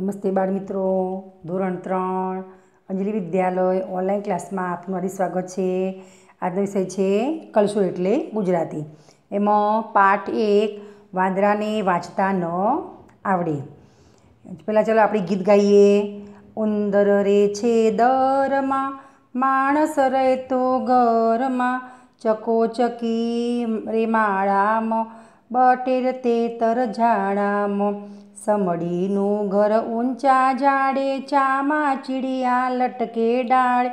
નમસ્તે બાળમિત્રો, ધોરણ ત્રણ, અંજલિ વિદ્યાલય ઓનલાઈન ક્લાસમાં આપનું હાર્દિક સ્વાગત છે. આજનો વિષય છે કલશો એટલે ગુજરાતી. એમાં પાઠ એક, વાંદરાને વાંચતા ન આવડે. પહેલાં ચાલો આપણે ગીત ગાઈએ. ઉંદર રે છે દરમાં, માણસ રહેતો ઘરમાં. ચકોચકી રે માળામાં, બટેર તેતર ઝાડામાં. સમડીનું ઘર ઊંચા ઝાડે, ચામાં ચીડિયા લટકે ડાળે.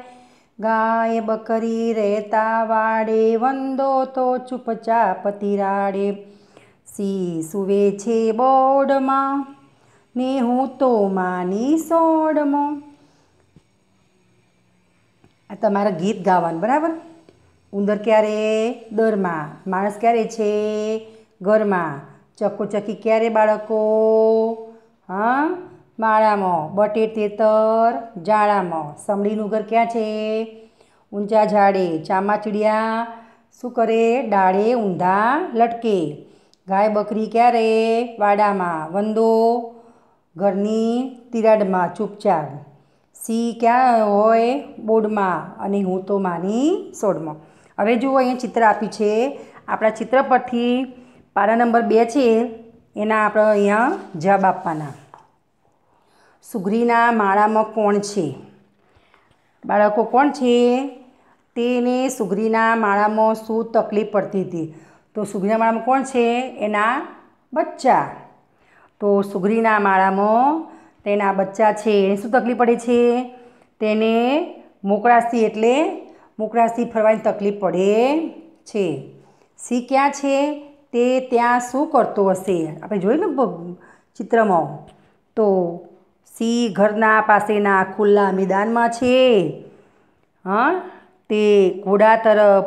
ગાય બકરી રહેતા વાડે, વંદો તો ચૂપચાપ તિરાડે. સી સુવે છે બોર્ડમાં ને હું તો માની સોડમાં. આ તમારા ગીત ગાવાનું, બરાબર? ઉંદર ક્યારે, દરમાં? માણસ ક્યારે છે ઘરમાં? ચકોચકી ક્યારે બાળકો? હા? માળામાં. બટેર, તેતર જાળામાં સમડીનું ઘર ક્યાં છે? ઊંચા ઝાડે. ચામાચીડિયા. શું કરે? ડાળે, ઊંધા, લટકે. ગાય, બકરી ક્યારે? વાડામાં. વંદો. ઘરની તિરાડમાં ચૂપચાપ. સી ક્યાં હોય? બોર્ડમાં અને હું તો માની સોડમાં. હવે જુઓ, અહીંયા ચિત્ર આપ્યું છે. આપણા ચિત્ર પરથી પારા નંબર બે છે, એના આપણે અહીંયા જવાબ આપવાના. સુગ્રીના માળામાં કોણ છે? બાળકો કોણ છે? તેને સુગ્રીના માળામાં શું તકલીફ પડતી હતી? તો સુગ્રીના માળામાં કોણ છે? એના બચ્ચા. તો સુગ્રીના માળામાં તેના બચ્ચા છે. એને શું તકલીફ પડે છે? તેને મોકળાશથી એટલે મોકળાશથી ફરવાની તકલીફ પડે છે. સી ક્યાં છે? તે ત્યાં શું કરતો હશે? આપણે જોયું ને ચિત્રમાં. તો સિંહ ઘરના પાસેના ખુલ્લા મેદાનમાં છે. હા? તે ઘોડા તરફ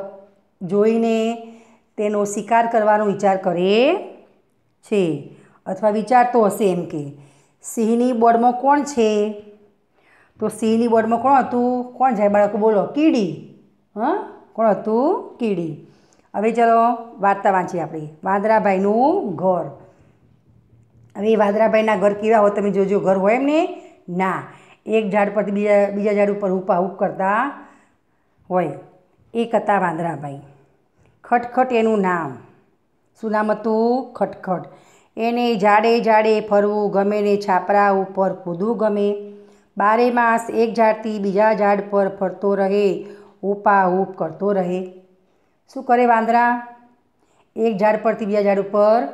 જોઈને તેનો શિકાર કરવાનો વિચાર કરે છે. અથવા વિચારતો હશે એમ કે, સિંહની બોર્ડમાં કોણ છે? તો સિંહની બોર્ડમાં કોણ હતું? કોણ જાય? બાળકો બોલો, કીડી. હા? કોણ હતું? કીડી. હવે ચલો વાર્તા વાંચીએ આપણે. વાંદરાભાઈનું ઘર. હવે વાંદરાભાઈના ઘર કેવા હોય તમે જોજો, ઘર હોય એમ ને ના. એક ઝાડ પરથી બીજા બીજા ઝાડ ઉપર ઉપા ઉપ કરતા હોય. એક હતા વાંદરાભાઈ. ખટખટ એનું નામ. શું નામ હતું? ખટખટ. એને ઝાડે ઝાડે ફરવું ગમે ને છાપરા ઉપર કૂદવું ગમે. બારે માસ એક ઝાડથી બીજા ઝાડ પર ફરતો રહે ઉપા ઉપ કરતો રહે. શું કરે વાંદરા? એક ઝાડ પરથી બીજા ઝાડ ઉપર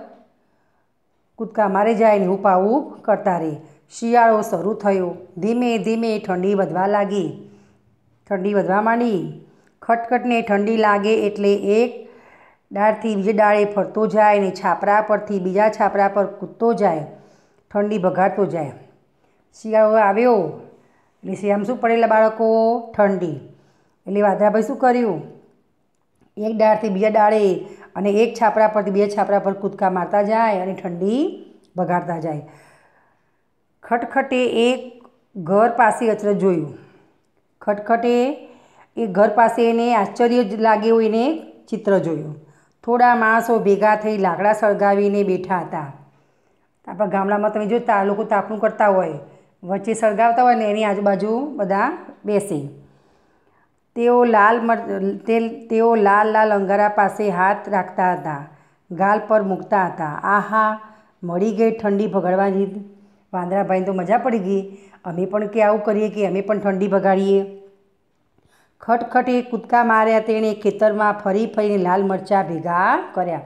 કૂદકા મારે જાય ને ઉપા ઉપ કરતા રહે શિયાળો શરૂ થયો. ધીમે ધીમે ઠંડી વધવા લાગી. ઠંડી વધવા માંડી. ખટખટને ઠંડી લાગે એટલે એક ડાળથી બીજે ડાળે ફરતો જાય ને છાપરા પરથી બીજા છાપરા પર કૂદતો જાય. ઠંડી ભગાડતો જાય. શિયાળો આવ્યો. એટલે શિયામ શું પડેલા બાળકો? ઠંડી. એટલે વાદરાભાઈ શું કર્યું? એક ડાળથી બીજા ડાળે અને એક છાપરા પરથી બીજા છાપરા પર કૂદકા મારતા જાય અને ઠંડી બગાડતા જાય. ખટખટે એક ઘર પાસે અચરજ જોયું. ખટખટે એ ઘર પાસે એને આશ્ચર્ય જ લાગે એવું એને ચિત્ર જોયું. થોડા માણસો ભેગા થઈ લાકડા સળગાવીને બેઠા હતા. આપણા ગામડામાં તમે જોતા તા, લોકો તાપણું કરતા હોય, વચ્ચે સળગાવતા હોય ને એની આજુબાજુ બધા બેસે. તેઓ લાલ તેઓ લાલ લાલ અંગારા પાસે હાથ રાખતા હતા, ગાલ પર મૂકતા હતા. આહા, મળી ગઈ ઠંડી ભગાડવાની વાંદરાભાઈને તો મજા પડી ગઈ. અમે પણ કે આવું કરીએ કે અમે પણ ઠંડી ભગાડીએ. ખટખટે કૂદકા માર્યા તેણે ખેતરમાં ફરી ફરીને લાલ મરચાં ભેગા કર્યા.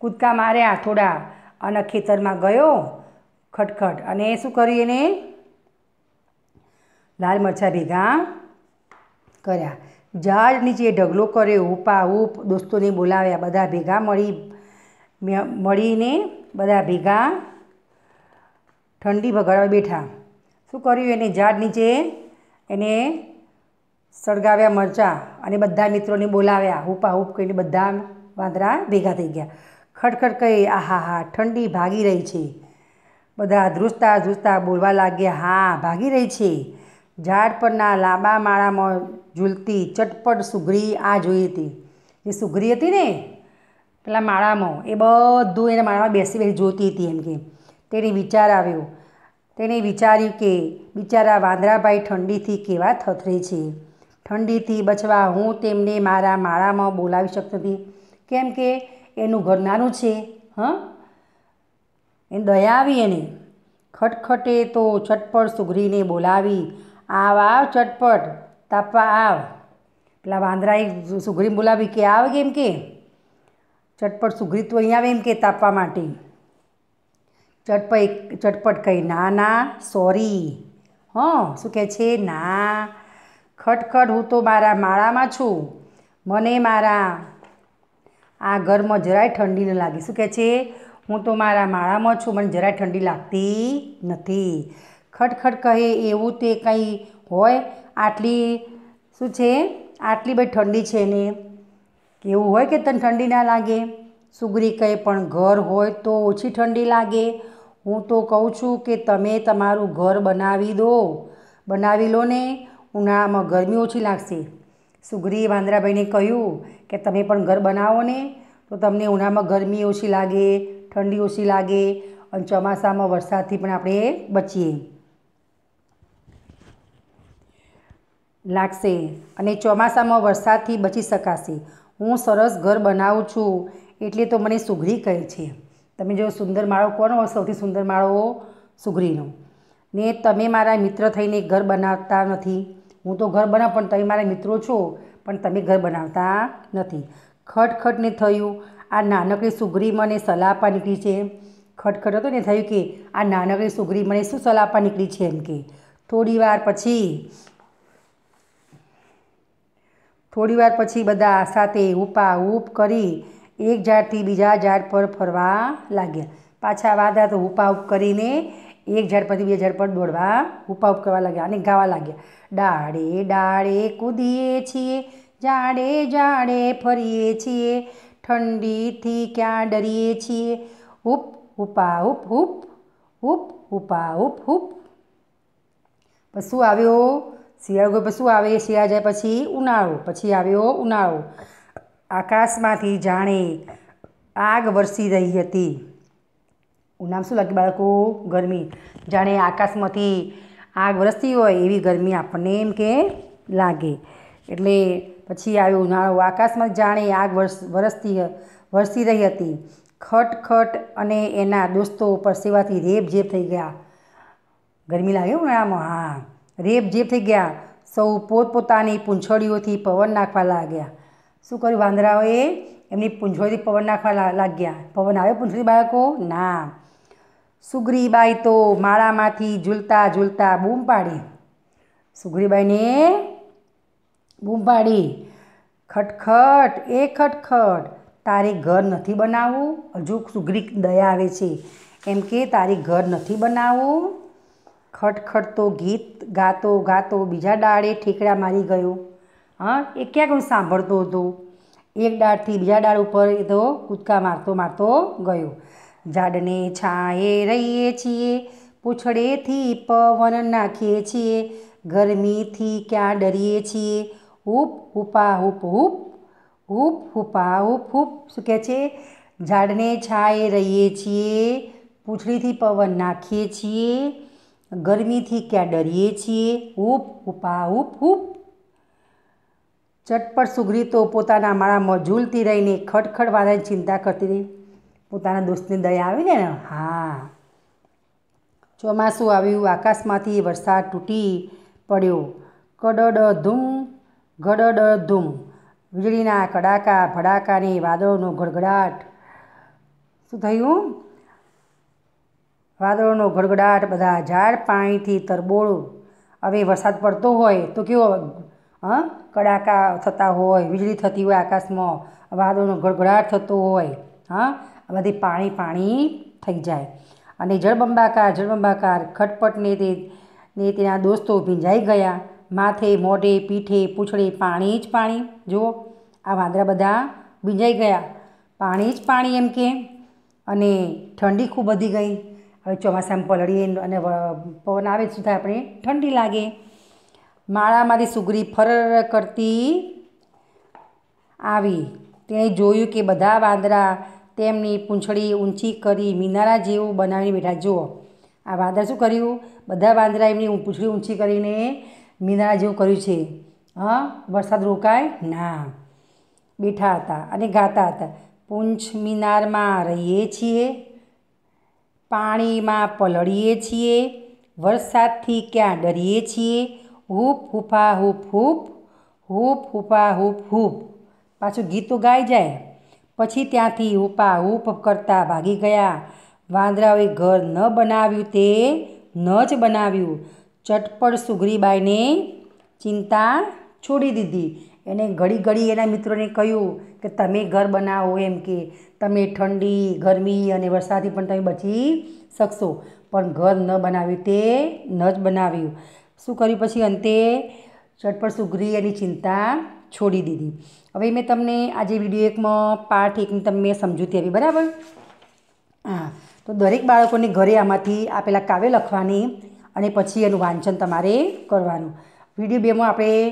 કૂદકા માર્યા થોડા અને ખેતરમાં ગયો. ખટખટ. અને શું કર્યું એને? લાલ મરચાં ભેગા કર્યા. ઝાડ નીચે ઢગલો કર્યો ઉપા, ઉપ, દોસ્તોને બોલાવ્યા. બધા ભેગા મળી મળીને બધા ભેગા ઠંડી ભગાડવા બેઠા. શું કર્યું? એને ઝાડ નીચે એને સળગાવ્યા મરચાં અને બધા મિત્રોને બોલાવ્યા. ઉપા, ઉપ કહીને બધા વાંદરા ભેગા થઈ ગયા. ખડખડ કહી, આહા, હા, ઠંડી ભાગી રહી છે. બધા ધ્રુજતા ધ્રુજતા બોલવા લાગ્યા, હા, ભાગી રહી છે. ઝાડ પરના લાંબા માળામાં ઝૂલતી ચટપટ સુઘરી આ જોઈ હતી. જે સુઘરી હતી ને, પેલા માળામાં, એ બધું એના માળામાં બેસી બેસી જોતી હતી એમ કે. તેને વિચાર આવ્યો. તેણે વિચાર્યું કે બિચારા વાંદરાભાઈ ઠંડીથી કેવા થથરે છે. ઠંડીથી બચવા હું તેમને મારા માળામાં બોલાવી શકતો કેમ કે એનું ઘર નાનું છે, હં? એ દયા આવી એને. ખટખટે તો ચટપટ સુઘરીને બોલાવી આવ આવ, ચટપટ. તાપવા આવ. પેલા વાંદરાએ સુઘરી બોલાવી કે આવ કેમ કે? ચટપટ સુઘરી તો અહીં આવે એમ કે તાપવા માટે. ચટપટ ચટપટ કહી ના ના, સોરી. હં, શું કહે છે? ના. ખટખટ હું તો મારા માળામાં છું. મને મારા. આ ઘરમાં જરાય ઠંડી ન લાગે. શું કહે છે? હું તો મારા માળામાં છું. મને જરાય ઠંડી લાગતી નથી. ખટખટ કહે એવું તે કંઈ હોય? આટલી શું છે? આટલી બધી ઠંડી છે ને. એવું હોય કે તને ઠંડી ના લાગે? સુગરી કહે પણ ઘર હોય તો ઓછી ઠંડી લાગે. હું તો કહું છું કે તમે તમારું ઘર બનાવી દો. બનાવી લો ને. ઉનાળામાં ગરમી ઓછી લાગશે. સુગરીએ વાંદરાભાઈને કહ્યું કે તમે પણ ઘર બનાવો ને. તો તમને ઉનાળામાં ગરમી ઓછી લાગે, ઠંડી ઓછી લાગે. અને ચોમાસામાં વરસાદથી પણ આપણે બચીએ. લાગશે અને ચોમાસામાં વરસાદથી બચી શકાશે. હું સરસ ઘર બનાવું છું એટલે તો મને સુઘરી કહે છે. તમે જો સુંદર માળો કોનો સૌથી સુંદર માળો સુઘરીનો. ને તમે મારા મિત્ર થઈને ઘર બનાવતા નથી. હું તો ઘર બનાવ, પણ તમે મારા મિત્રો છો, પણ તમે ઘર બનાવતા નથી. ખટખટને થયું, આ નાનકડી સુઘરી મને સલાહ આપવા નીકળી છે. ખટખટ હતો ને થયું કે, આ નાનકડી સુઘરી મને શું સલાહ આપવા નીકળી છે એમ કે. થોડી વાર પછી થોડી વાર પછી બધા સાથે ઉપા ઉપ કરી એક ઝાડથી બીજા ઝાડ પર ફરવા લાગ્યા. પાછા વાદા તો ઉપા ઉપ કરીને એક ઝાડ પરથી બીજા ઝાડ પર દોડવા ઉપા ઉપ કરવા લાગ્યા અને ગાવા લાગ્યા. ડાળે ડાળે કૂદીએ છીએ ઝાડે ઝાડે ફરીએ છીએ, ઠંડીથી ક્યાં ડરીએ છીએ? ઉપ ઉપા ઉપ ઉપ ઉપ ઉપા ઉપ ઉપ પશુ આવ્યો? શિયાળો ગયો પછી શું આવે, શિયાળા જાય પછી ઉનાળો, પછી આવ્યો ઉનાળો. આકાશમાંથી જાણે આગ વરસી રહી હતી. ઉનામ શું લાગે બાળકો? ગરમી. જાણે આકાશમાંથી આગ વરસતી હોય એવી ગરમી આપણને એમ કે લાગે. એટલે પછી આવ્યો ઉનાળો. આકાશમાં જાણે આગ વરસ, વરસતી, વરસી રહી હતી. ખટખટ અને એના દોસ્તો પરસેવાથી રેપ જેબ થઈ ગયા. ગરમી લાગે ઉનાળામાં? હા. રેબ જે થઈ ગયા, સૌ પોતપોતાની પૂંછડીઓથી પવન નાખવા લાગ્યા. શું કર્યું વાંદરાઓએ? એમની પૂંછડીથી પવન નાખવા લાગ્યા. પવન આવ્યો પૂંછડી બાળકો? ના. સુગ્રીબાઈ તો માળામાંથી ઝૂલતા ઝૂલતા બૂમ પાડી. સુગ્રીબાઈને બૂમ પાડી. ખટખટ, એ ખટખટ. તારે ઘર નથી બનાવવું? હજુ સુગ્રી દયા આવે છે. એમ કે તારી ઘર નથી બનાવવું? ખટખટ તો ગીત ગાતો ગાતો બીજા ડાળે ઠેકડા મારી ગયો. હા, એ ક્યાંક હું સાંભળતો હતો? એક ડાળથી બીજા ડાળ ઉપર એ તો કૂદકા મારતો મારતો ગયો. ઝાડને છાંયે રહીએ છીએ, પૂંછડેથી પવન નાખીએ છીએ, ગરમીથી ક્યાં ડરીએ છીએ? હુપ હુપા હુપ હુપ હુપ હુપા હુપ હુપ, શું કહે છે? ઝાડને છાંયે રહીએ છીએ, પૂંછડીથી પવન નાખીએ છીએ ગરમીથી ક્યાં ડરીએ છીએ? હુપ ઉપા ઉપ ઉપ ચટપટ સુગ્રીતો પોતાના માળામાં ઝૂલતી રહીને ખડખડ વાળાની ચિંતા કરતી રહી. પોતાના દોસ્તને દયા આવી ને? હા. ચોમાસું આવ્યું, આકાશમાંથી વરસાદ તૂટી પડ્યો. કડડ ધૂમ, ગડડ ધૂમ. વીજળીના કડાકા ભડાકાને વાદળોનો ગડગડાટ. શું થયું? વાદળોનો ગડગડાટ, બધા ઝાડ પાણીથી તરબોળું. હવે વરસાદ પડતો હોય તો કેવો, હં? કડાકા થતા હોય, વીજળી થતી હોય આકાશમાં, વાદળોનો ગડગડાટ થતો હોય, હા? બધી પાણી પાણી થઈ જાય. અને જળબંબાકાર જળબંબાકાર ખટપટને તે, ને તેના દોસ્તો ભીંજાઈ ગયા. માથે, મોઢે, પીઠે, પૂંછડે પાણી જ પાણી. જુઓ, આ વાંદરા બધા ભીંજાઈ ગયા. પાણી જ પાણી એમ કે. અને ઠંડી ખૂબ વધી ગઈ. હવે ચોમાસામાં પલળીએ અને પવન આવે સુધી આપણે ઠંડી લાગે. માળામાંથી સુગરી ફર કરતી આવી. તેણે જોયું કે બધા વાંદરા તેમની પૂંછડી ઊંચી કરી મિનારા જેવું બનાવીને બેઠા. જુઓ, આ વાંદરા શું કર્યું? બધા વાંદરા એમની પૂંછડી ઊંચી કરીને મિનારા જેવું કર્યું છે. હા, વરસાદ રોકાય ના. બેઠા હતા અને ગાતા હતા. પૂંછ મિનારમાં રહીએ છીએ પાણીમાં પલળીએ છીએ, વરસાદથી ક્યાં ડરીએ છીએ, હૂપ હૂફા હૂપ હૂપ હૂપ હૂફા હૂપ હૂપ. પાછું ગીતો ગાઈ જાય. પછી ત્યાંથી ઉપા હૂપ કરતા ભાગી ગયા. વાંદરાઓએ ઘર ન બનાવ્યું તે ન જ બનાવ્યું. ચટપટ સુગરીબાઈને ચિંતા છોડી દીધી. એને ઘડી ઘડી એના મિત્રોને કહ્યું કે, તમે ઘર બનાવો, એમ કે. તમે ઠંડી, ગરમી અને વરસાદથી પણ તમે બચી શકશો. પણ ઘર ન બનાવ્યું તે ન જ બનાવ્યું. શું કર્યું પછી? અંતે ચટપટ, સુગ્રી એની ચિંતા છોડી દીધી. હવે મેં તમને આજે વીડિયો એકમાં પાઠ એકની તમે મેં સમજૂતી આપી, બરાબર? હા, તો દરેક બાળકોને ઘરે આમાંથી આપેલા કાવ્ય લખવાની અને પછી એનું વાંચન તમારે કરવાનું. વીડિયો બેમાં આપણે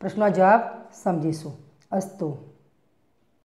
પ્રશ્નો જવાબ સમજીશું. અસ્તુ.